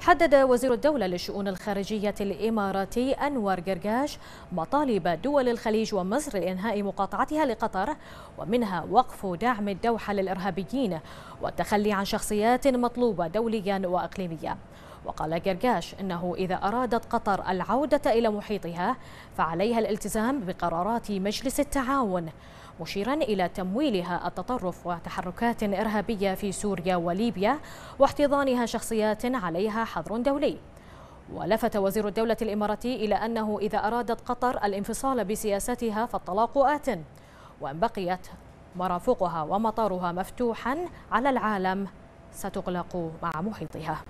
حدد وزير الدولة للشؤون الخارجية الإماراتي أنور قرقاش مطالب دول الخليج ومصر لإنهاء مقاطعتها لقطر ومنها وقف دعم الدوحة للإرهابيين والتخلي عن شخصيات مطلوبة دوليا وإقليميا. وقال قرقاش إنه إذا أرادت قطر العودة إلى محيطها فعليها الالتزام بقرارات مجلس التعاون. مشيرا إلى تمويلها التطرف وتحركات إرهابية في سوريا وليبيا واحتضانها شخصيات عليها حظر دولي. ولفت وزير الدولة الإماراتي إلى أنه إذا أرادت قطر الانفصال بسياستها فالطلاق آت وإن بقيت مرافقها ومطارها مفتوحا على العالم ستغلق مع محيطها.